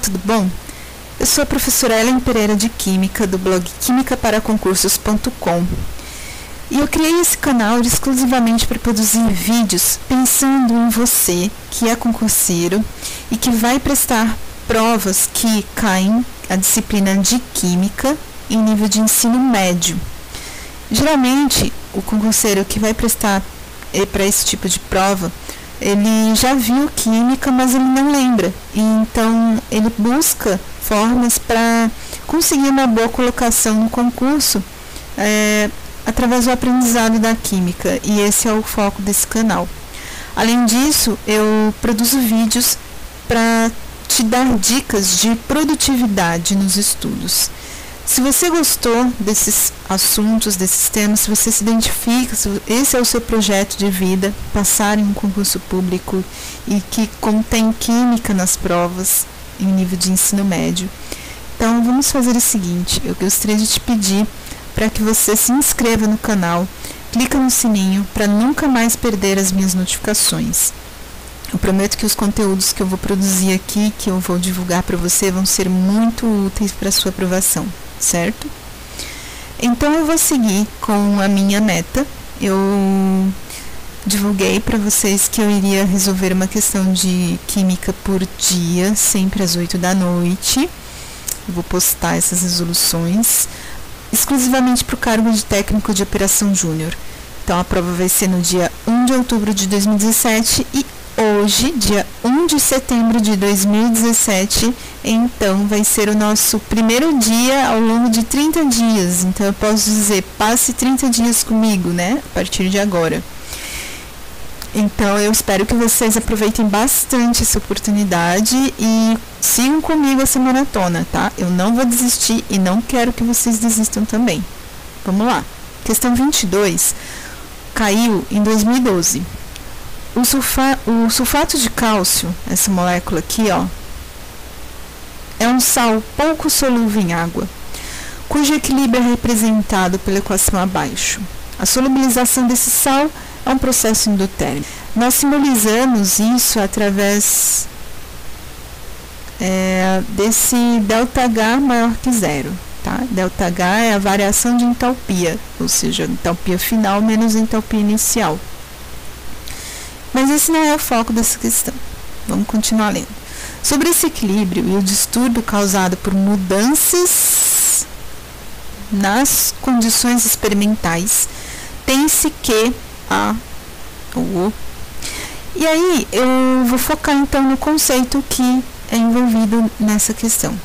tudo bom? Eu sou a professora Ellen Pereira de Química, do blog químicaparaconcursos.com. E eu criei esse canal exclusivamente para produzir vídeos pensando em você, que é concurseiro e que vai prestar provas que caem a disciplina de Química em nível de ensino médio. Geralmente, o concurseiro que vai prestar eh, para esse tipo de prova ele já viu química, mas ele não lembra. E então ele busca formas para conseguir uma boa colocação no concurso é, através do aprendizado da química. E esse é o foco desse canal. Além disso, eu produzo vídeos para te dar dicas de produtividade nos estudos. Se você gostou desses assuntos, desses temas, se você se identifica, se esse é o seu projeto de vida, passar em um concurso público e que contém química nas provas em nível de ensino médio, então vamos fazer o seguinte: eu gostaria de te pedir para que você se inscreva no canal, clica no sininho para nunca mais perder as minhas notificações. Eu prometo que os conteúdos que eu vou produzir aqui, que eu vou divulgar para você, vão ser muito úteis para a sua aprovação certo? Então eu vou seguir com a minha meta. Eu divulguei para vocês que eu iria resolver uma questão de química por dia, sempre às 8 da noite. Eu vou postar essas resoluções exclusivamente para o cargo de técnico de operação júnior. Então a prova vai ser no dia 1 de outubro de 2017 e hoje, dia 1 de setembro de 2017, então vai ser o nosso primeiro dia ao longo de 30 dias. Então eu posso dizer, passe 30 dias comigo, né? A partir de agora. Então eu espero que vocês aproveitem bastante essa oportunidade e sigam comigo essa maratona, tá? Eu não vou desistir e não quero que vocês desistam também. Vamos lá. Questão 22 caiu em 2012. O, sulfa, o sulfato de cálcio, essa molécula aqui, ó, é um sal pouco solúvel em água, cujo equilíbrio é representado pela equação abaixo. A solubilização desse sal é um processo endotérmico. Nós simbolizamos isso através é, desse ΔH maior que zero. Tá? ΔH é a variação de entalpia, ou seja, entalpia final menos entalpia inicial. Mas esse não é o foco dessa questão. Vamos continuar lendo. Sobre esse equilíbrio e o distúrbio causado por mudanças nas condições experimentais, tem-se que a o. E aí eu vou focar então no conceito que é envolvido nessa questão.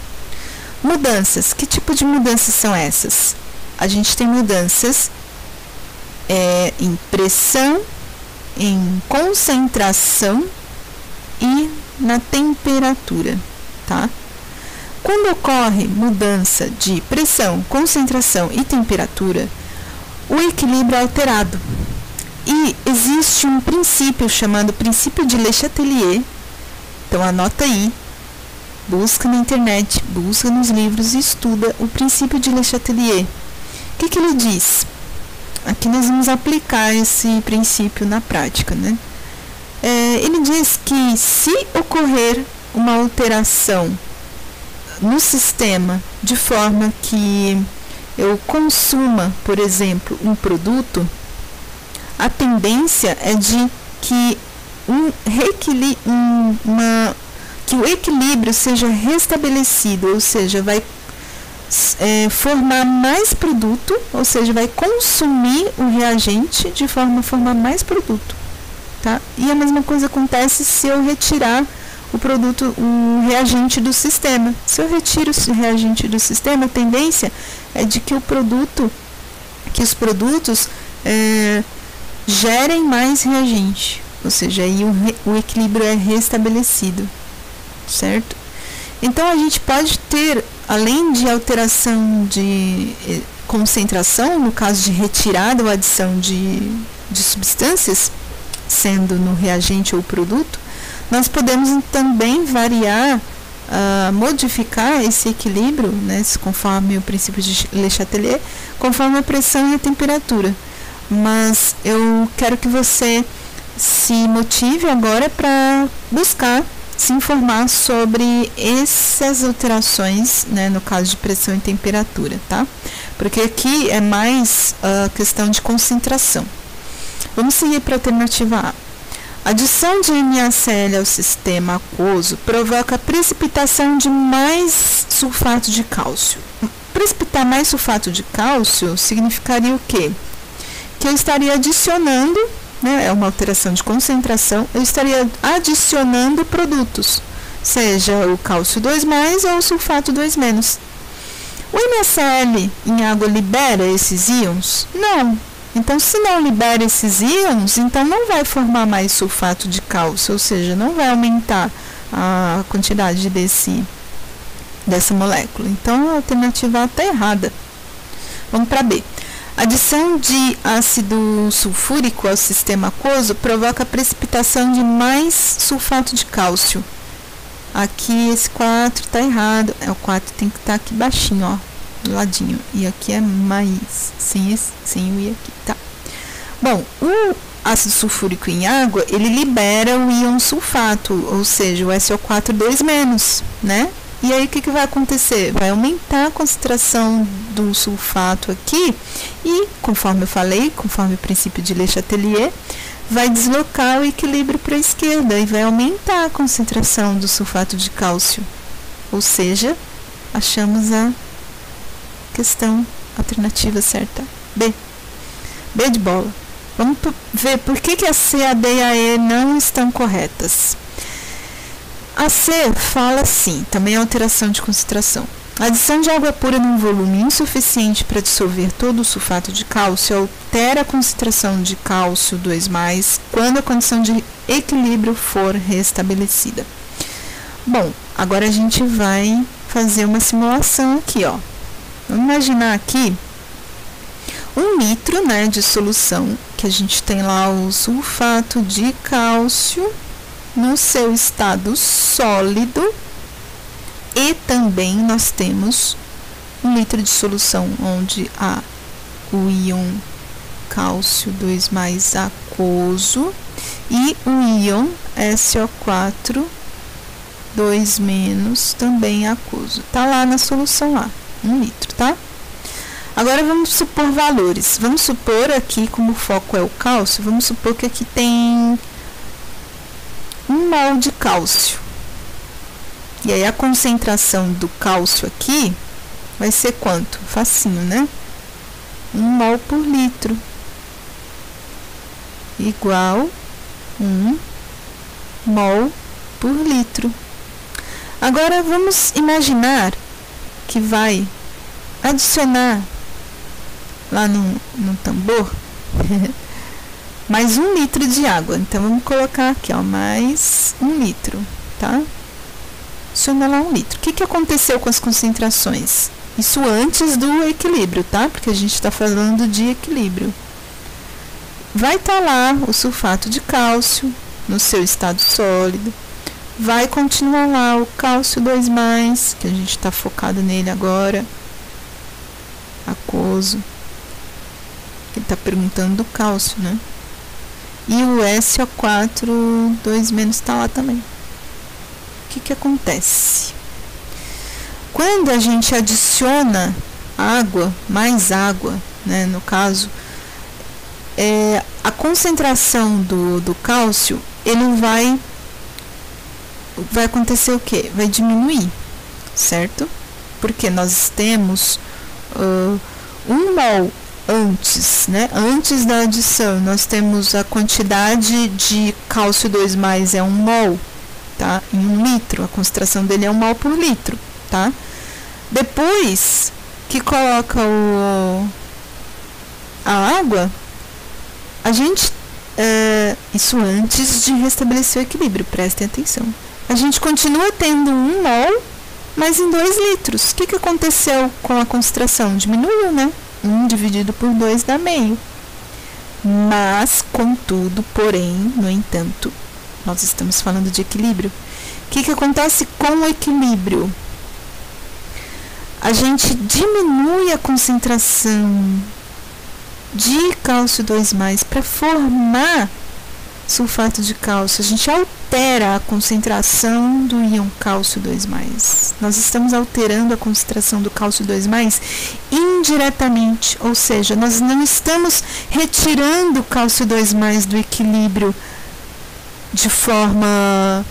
Mudanças. Que tipo de mudanças são essas? A gente tem mudanças é, em pressão em concentração e na temperatura, tá? Quando ocorre mudança de pressão, concentração e temperatura, o equilíbrio é alterado. E existe um princípio chamado princípio de Le Chatelier. Então anota aí, busca na internet, busca nos livros e estuda o princípio de Le Chatelier. O que, que ele diz? Aqui nós vamos aplicar esse princípio na prática, né? É, ele diz que se ocorrer uma alteração no sistema de forma que eu consuma, por exemplo, um produto, a tendência é de que um, um, uma, que o equilíbrio seja restabelecido, ou seja, vai é, formar mais produto, ou seja, vai consumir o reagente de forma a formar mais produto. Tá? E a mesma coisa acontece se eu retirar o produto, o reagente do sistema. Se eu retiro o reagente do sistema, a tendência é de que o produto, que os produtos é, gerem mais reagente, ou seja, aí o, o equilíbrio é restabelecido, certo? Então a gente pode ter além de alteração de eh, concentração, no caso de retirada ou adição de, de substâncias, sendo no reagente ou produto, nós podemos também variar, uh, modificar esse equilíbrio, né, conforme o princípio de Le Chatelier, conforme a pressão e a temperatura. Mas eu quero que você se motive agora para buscar se informar sobre essas alterações, né, no caso de pressão e temperatura, tá? Porque aqui é mais uh, questão de concentração. Vamos seguir para a alternativa A. A adição de NaCl ao sistema aquoso provoca precipitação de mais sulfato de cálcio. Precipitar mais sulfato de cálcio significaria o quê? Que eu estaria adicionando, né, é uma alteração de concentração, eu estaria adicionando produtos, seja o cálcio 2 ou o sulfato 2 O NaCl em água libera esses íons? Não, então, se não libera esses íons, então não vai formar mais sulfato de cálcio, ou seja, não vai aumentar a quantidade desse, dessa molécula. Então, a alternativa A está errada. Vamos para B. Adição de ácido sulfúrico ao sistema aquoso provoca precipitação de mais sulfato de cálcio. Aqui esse 4 está errado. É, o 4 tem que estar tá aqui baixinho, ó ladinho. E aqui é mais, sem, esse, sem o i aqui, tá? Bom, o ácido sulfúrico em água, ele libera o íon sulfato, ou seja, o SO4 2-, né? E aí o que, que vai acontecer? Vai aumentar a concentração do sulfato aqui e, conforme eu falei, conforme o princípio de Le Chatelier, vai deslocar o equilíbrio para a esquerda e vai aumentar a concentração do sulfato de cálcio. Ou seja, achamos a questão alternativa certa. B. B de bola. Vamos ver por que, que a C, a D e a E não estão corretas. A C fala assim, também é alteração de concentração. A adição de água pura num volume insuficiente para dissolver todo o sulfato de cálcio altera a concentração de cálcio 2 quando a condição de equilíbrio for restabelecida. Bom, agora a gente vai fazer uma simulação aqui, ó. Vamos imaginar aqui um litro né, de solução, que a gente tem lá o sulfato de cálcio no seu estado sólido e também nós temos um litro de solução onde há o íon cálcio 2 mais aquoso e o íon SO4 2 menos também aquoso. Tá lá na solução lá um litro, tá? Agora vamos supor valores. Vamos supor aqui, como o foco é o cálcio, vamos supor que aqui tem um mol de cálcio. E aí a concentração do cálcio aqui vai ser quanto? Facinho, né? Um mol por litro. Igual um mol por litro. Agora vamos imaginar que vai adicionar lá no, no tambor mais um litro de água. Então vamos colocar aqui, ó, mais um litro, tá? Adiciona lá um litro. O que, que aconteceu com as concentrações? Isso antes do equilíbrio, tá? Porque a gente está falando de equilíbrio. Vai estar tá lá o sulfato de cálcio no seu estado sólido vai continuar lá o cálcio 2, que a gente está focado nele agora. Aquoso. Ele está perguntando do cálcio, né? E o SO4 2 está lá também. O que, que acontece? Quando a gente adiciona água, mais água, né, no caso, é, a concentração do, do cálcio ele vai vai acontecer o que? Vai diminuir, certo? Porque nós temos uh, um mol antes, né? Antes da adição, nós temos a quantidade de cálcio 2 mais é um mol, tá? Em um litro, a concentração dele é um mol por litro, tá? Depois que coloca o, a água, a gente, é, isso antes de restabelecer o equilíbrio, prestem atenção a gente continua tendo um mol, mas em 2 litros. O que, que aconteceu com a concentração? Diminuiu, né? 1 um dividido por 2 dá meio. Mas, contudo, porém, no entanto, nós estamos falando de equilíbrio. O que, que acontece com o equilíbrio? A gente diminui a concentração de cálcio 2 para formar sulfato de cálcio, a gente altera a concentração do íon cálcio 2+. Nós estamos alterando a concentração do cálcio 2+, indiretamente, ou seja, nós não estamos retirando o cálcio 2+, do equilíbrio de forma,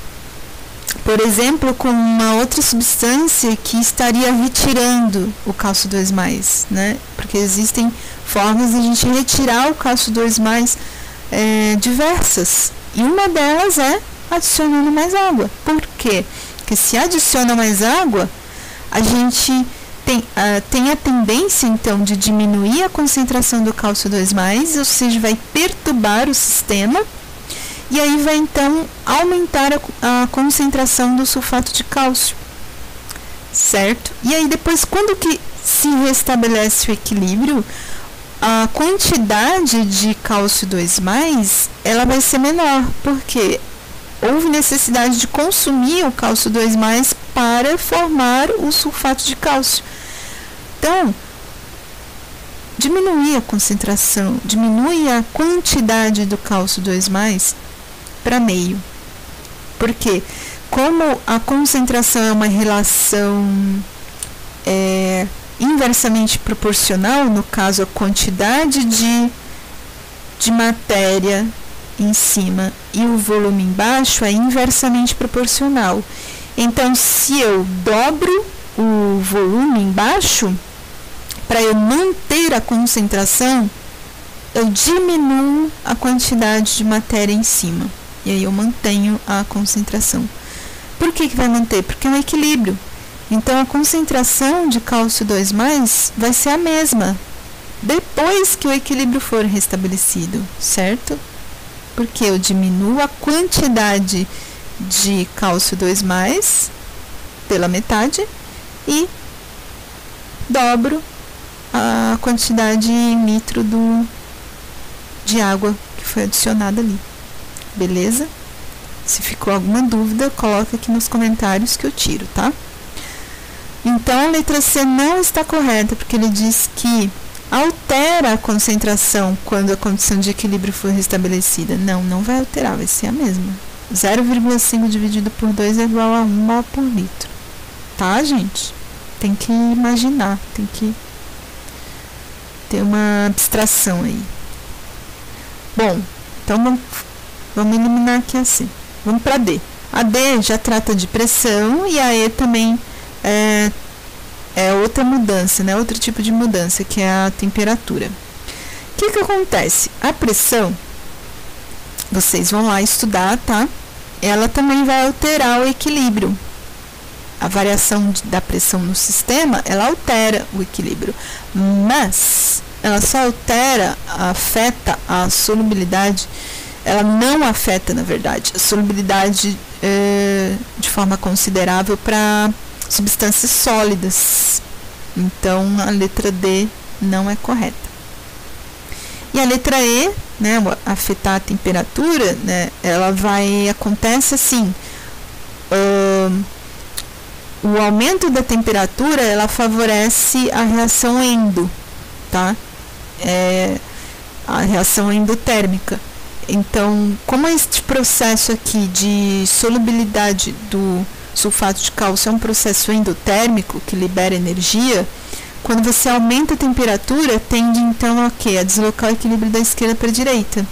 por exemplo, com uma outra substância que estaria retirando o cálcio 2+, né? Porque existem formas de a gente retirar o cálcio 2+, é, diversas. E uma delas é adicionando mais água. Por quê? Porque se adiciona mais água, a gente tem, uh, tem a tendência então de diminuir a concentração do cálcio 2+, ou seja, vai perturbar o sistema e aí vai então aumentar a, a concentração do sulfato de cálcio, certo? E aí depois, quando que se restabelece o equilíbrio, a quantidade de cálcio 2+, ela vai ser menor, porque houve necessidade de consumir o cálcio 2+, para formar o sulfato de cálcio. Então, diminuir a concentração, diminui a quantidade do cálcio 2+, para meio. Porque como a concentração é uma relação é, inversamente proporcional, no caso a quantidade de, de matéria em cima e o volume embaixo é inversamente proporcional. Então, se eu dobro o volume embaixo, para eu manter a concentração, eu diminuo a quantidade de matéria em cima. E aí eu mantenho a concentração. Por que, que vai manter? Porque é um equilíbrio. Então a concentração de cálcio 2 vai ser a mesma depois que o equilíbrio for restabelecido, certo? Porque eu diminuo a quantidade de cálcio 2 pela metade e dobro a quantidade em litro do, de água que foi adicionada ali. Beleza? Se ficou alguma dúvida, coloca aqui nos comentários que eu tiro, tá? Então, a letra C não está correta, porque ele diz que altera a concentração quando a condição de equilíbrio for restabelecida. Não, não vai alterar, vai ser a mesma. 0,5 dividido por 2 é igual a 1 mol por litro. Tá, gente? Tem que imaginar, tem que ter uma abstração aí. Bom, então vamos, vamos eliminar aqui assim. Vamos para D. A D já trata de pressão e a E também é, é outra mudança, né? outro tipo de mudança, que é a temperatura. O que, que acontece? A pressão, vocês vão lá estudar, tá? Ela também vai alterar o equilíbrio. A variação da pressão no sistema, ela altera o equilíbrio. Mas ela só altera, afeta a solubilidade, ela não afeta, na verdade, a solubilidade é, de forma considerável para substâncias sólidas. Então a letra D não é correta. E a letra E, né, afetar a temperatura, né, ela vai acontece assim. Uh, o aumento da temperatura ela favorece a reação endo, tá? É, a reação endotérmica. Então, como este processo aqui de solubilidade do sulfato de cálcio é um processo endotérmico que libera energia, quando você aumenta a temperatura, tende então a quê? A deslocar o equilíbrio da esquerda para a direita.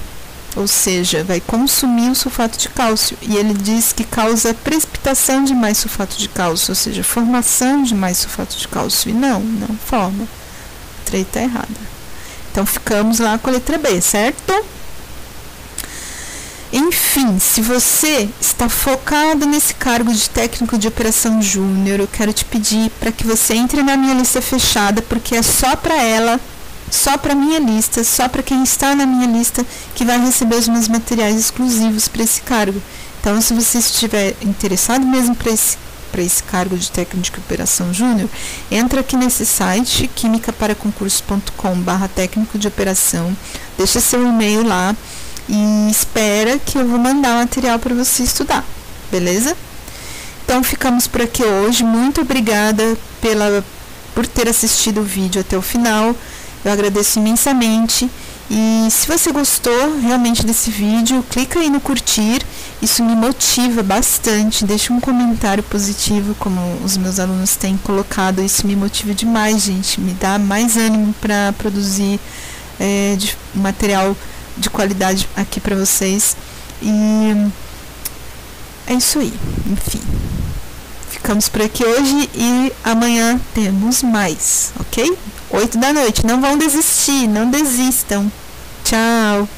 Ou seja, vai consumir o sulfato de cálcio. E ele diz que causa precipitação de mais sulfato de cálcio, ou seja, formação de mais sulfato de cálcio. E não, não forma. A letra está errada. Então ficamos lá com a letra B, certo? Enfim, se você está focado nesse cargo de técnico de operação júnior, eu quero te pedir para que você entre na minha lista fechada, porque é só para ela, só para minha lista, só para quem está na minha lista que vai receber os meus materiais exclusivos para esse cargo. Então, se você estiver interessado mesmo para esse para esse cargo de técnico de operação júnior, entra aqui nesse site químicaparaconcursos.com/barra técnico de operação, deixa seu e-mail lá e espera que eu vou mandar material para você estudar, beleza? Então ficamos por aqui hoje. Muito obrigada pela, por ter assistido o vídeo até o final. Eu agradeço imensamente E se você gostou realmente desse vídeo, clica aí no curtir, isso me motiva bastante. Deixa um comentário positivo, como os meus alunos têm colocado, isso me motiva demais, gente. Me dá mais ânimo para produzir é, de material de qualidade aqui para vocês. E é isso aí, enfim. Ficamos por aqui hoje e amanhã temos mais, ok? 8 da noite. Não vão desistir, não desistam. Tchau!